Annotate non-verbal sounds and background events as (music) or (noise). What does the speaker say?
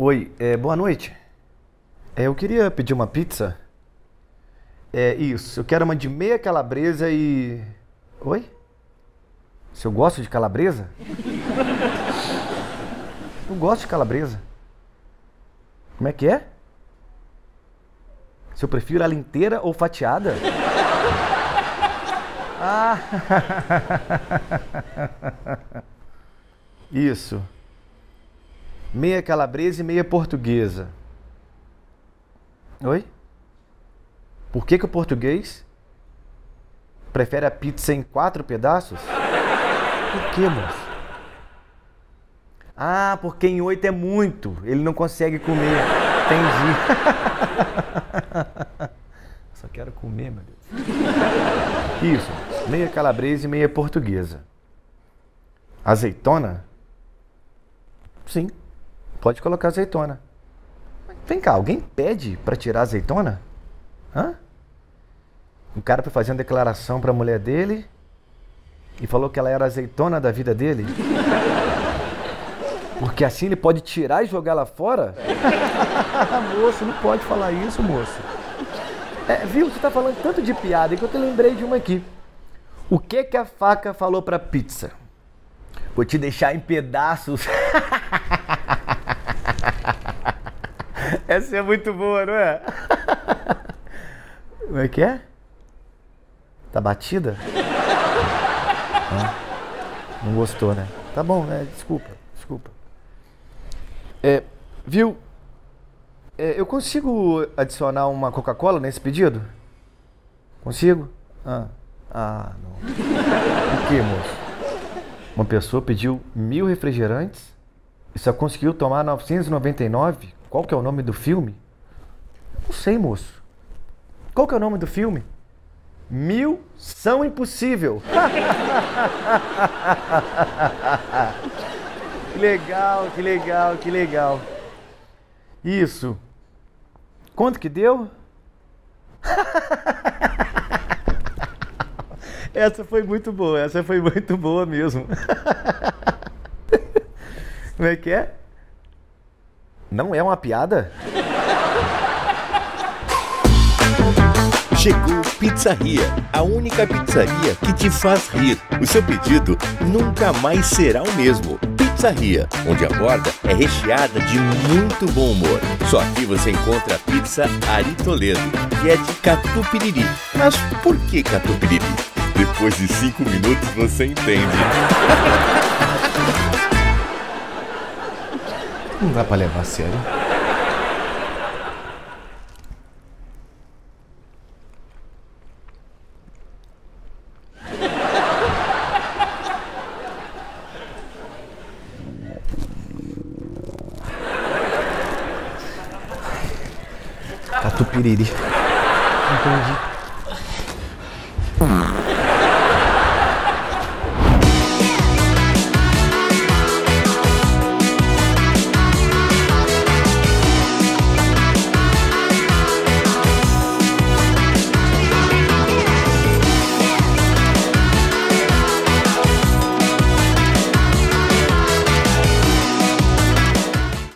Oi, é, boa noite. É, eu queria pedir uma pizza. É isso, eu quero uma de meia calabresa e. Oi? Se eu gosto de calabresa? Eu gosto de calabresa. Como é que é? Se eu prefiro ela inteira ou fatiada? Ah! (laughs) Isso. Meia calabresa e meia portuguesa. Oi? Por que, que o português prefere a pizza em quatro pedaços? Por que, moço? Ah, porque em oito é muito. Ele não consegue comer. Entendi. (laughs) Só quero comer, meu Deus. Isso. Meia calabresa e meia portuguesa. Azeitona? Sim. Pode colocar azeitona. Vem cá, alguém pede para tirar azeitona? Hã? Um cara foi fazer uma declaração para a mulher dele e falou que ela era azeitona da vida dele. Porque assim ele pode tirar e jogar lá fora? (laughs) moço, não pode falar isso, moço. É, viu, você tá falando tanto de piada que eu te lembrei de uma aqui. O que que a faca falou pra pizza? Vou te deixar em pedaços. (laughs) Essa é muito boa, não é? (laughs) Como é que é? Tá batida? Não gostou, né? Tá bom, né? Desculpa, desculpa. É, viu? É, eu consigo adicionar uma Coca-Cola nesse pedido? Consigo? Ah, ah não. O que, moço? Uma pessoa pediu mil refrigerantes e só conseguiu tomar 999? Qual que é o nome do filme? Não sei, moço. Qual que é o nome do filme? Mil são impossível. (laughs) que legal, que legal, que legal. Isso. Quanto que deu? (laughs) essa foi muito boa, essa foi muito boa mesmo. (laughs) Como é que é? Não é uma piada? Chegou Pizzaria, a única pizzaria que te faz rir. O seu pedido nunca mais será o mesmo. Pizzaria, onde a borda é recheada de muito bom humor. Só aqui você encontra a pizza Ari Toledo, que é de catupiry. Mas por que catupiry? Depois de cinco minutos você entende. (laughs) Não dá pra levar a sério. Catupiry. Entendi.